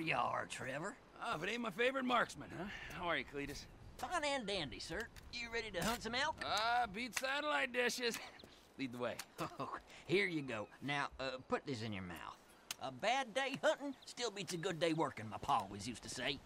you are, Trevor. Ah, but ain't my favorite marksman, huh? How are you, Cletus? Fine and dandy, sir. You ready to hunt some elk? Ah, beat satellite dishes. Lead the way. Oh, here you go. Now, uh, put this in your mouth. A bad day hunting still beats a good day working, my pa always used to say.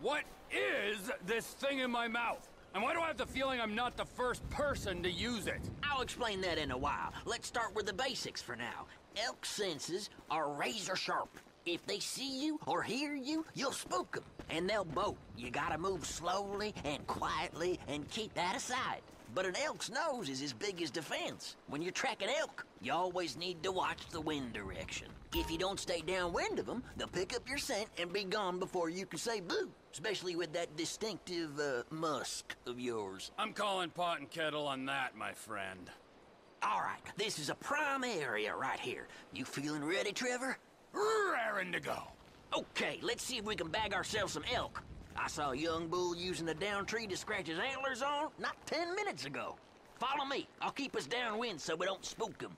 What is this thing in my mouth? And why do I have the feeling I'm not the first person to use it? I'll explain that in a while. Let's start with the basics for now. Elk senses are razor sharp. If they see you or hear you, you'll spook them, and they'll bolt. You gotta move slowly and quietly and keep that aside. But an elk's nose is as big as defense. When you're tracking elk, you always need to watch the wind direction. If you don't stay downwind of them, they'll pick up your scent and be gone before you can say boo. Especially with that distinctive uh, musk of yours. I'm calling pot and kettle on that, my friend. All right, this is a prime area right here. You feeling ready, Trevor? Raring to go. Okay, let's see if we can bag ourselves some elk. I saw a young bull using a down tree to scratch his antlers on not ten minutes ago. Follow me. I'll keep us downwind so we don't spook him.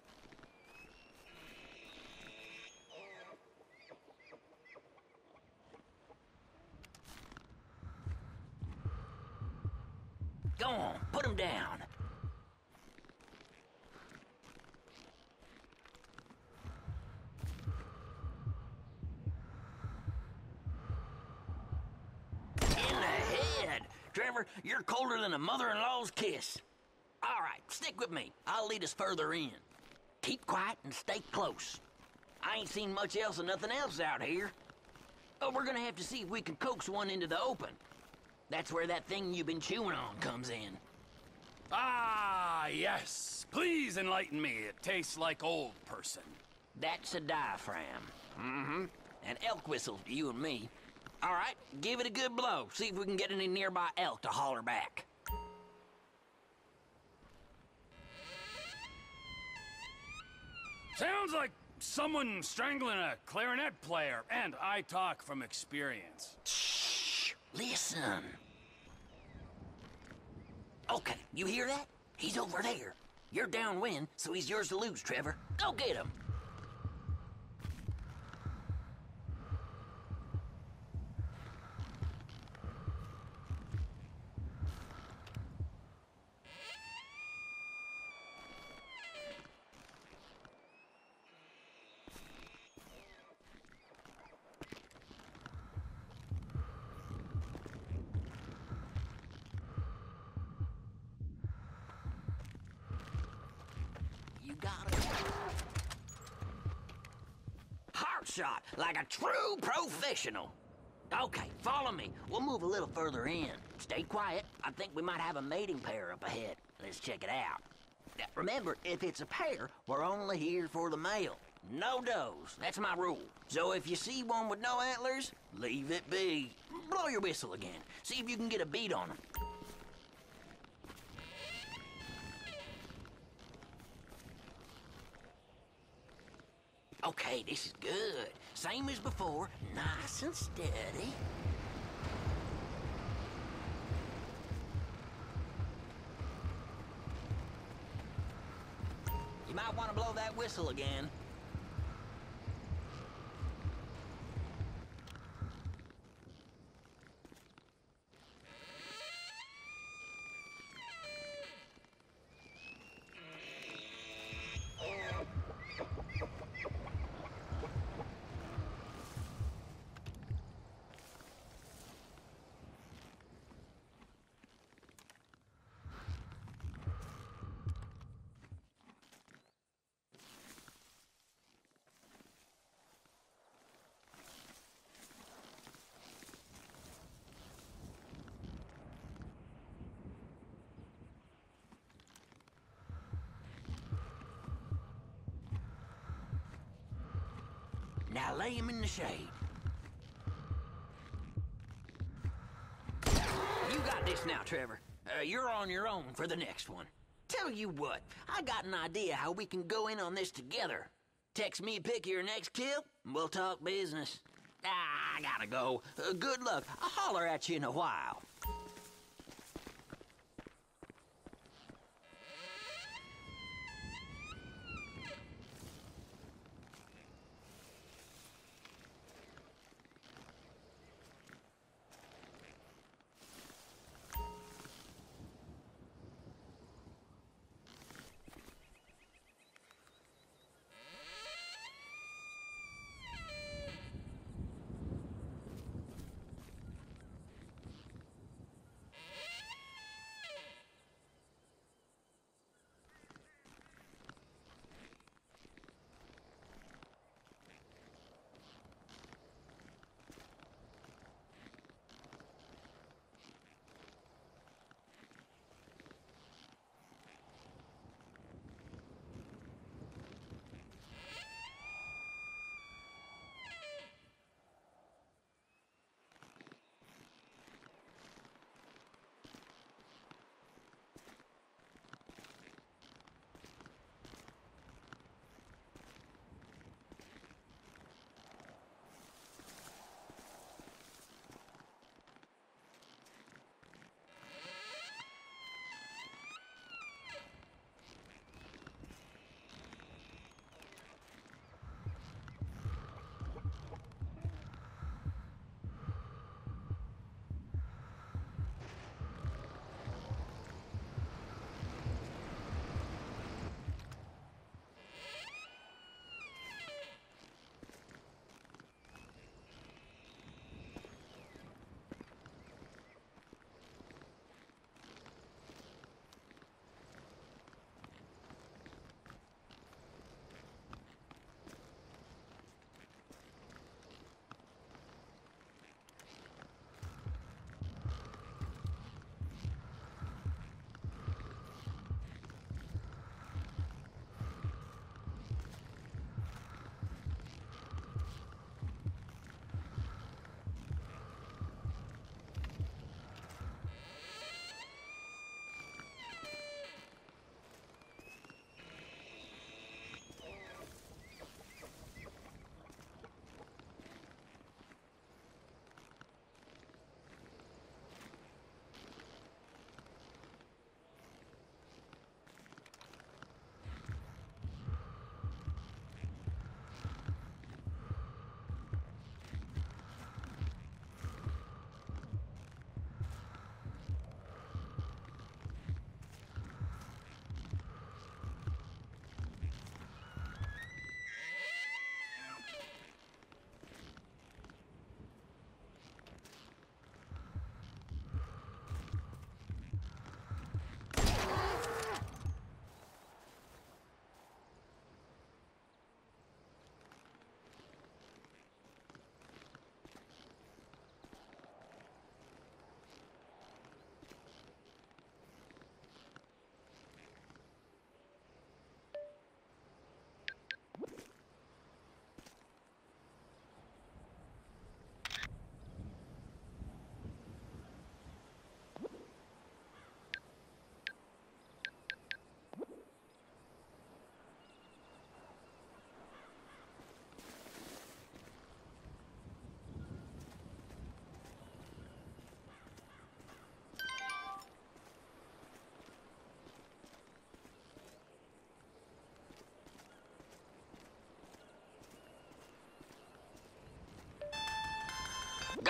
On, put him down. In the head! Trevor, you're colder than a mother-in-law's kiss. All right, stick with me. I'll lead us further in. Keep quiet and stay close. I ain't seen much else and nothing else out here. But we're gonna have to see if we can coax one into the open. That's where that thing you've been chewing on comes in. Ah, yes. Please enlighten me. It tastes like old person. That's a diaphragm. Mm-hmm. An elk whistle to you and me. All right, give it a good blow. See if we can get any nearby elk to holler back. Sounds like someone strangling a clarinet player, and I talk from experience. Shh! Listen. Okay, you hear that? He's over there. You're downwind, so he's yours to lose, Trevor. Go get him. You got it. Heart shot, like a true professional. Okay, follow me. We'll move a little further in. Stay quiet. I think we might have a mating pair up ahead. Let's check it out. Now, Remember, if it's a pair, we're only here for the male. No does. That's my rule. So if you see one with no antlers, leave it be. Blow your whistle again. See if you can get a beat on them. Okay, this is good. Same as before, nice and steady. You might want to blow that whistle again. Now lay him in the shade. You got this now, Trevor. Uh, you're on your own for the next one. Tell you what, I got an idea how we can go in on this together. Text me pick your next kill, and we'll talk business. Ah, I gotta go. Uh, good luck. I'll holler at you in a while.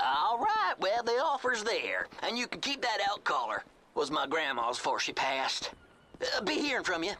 All right, well, the offer's there, and you can keep that elk collar. Was my grandma's before she passed. Uh, be hearing from you.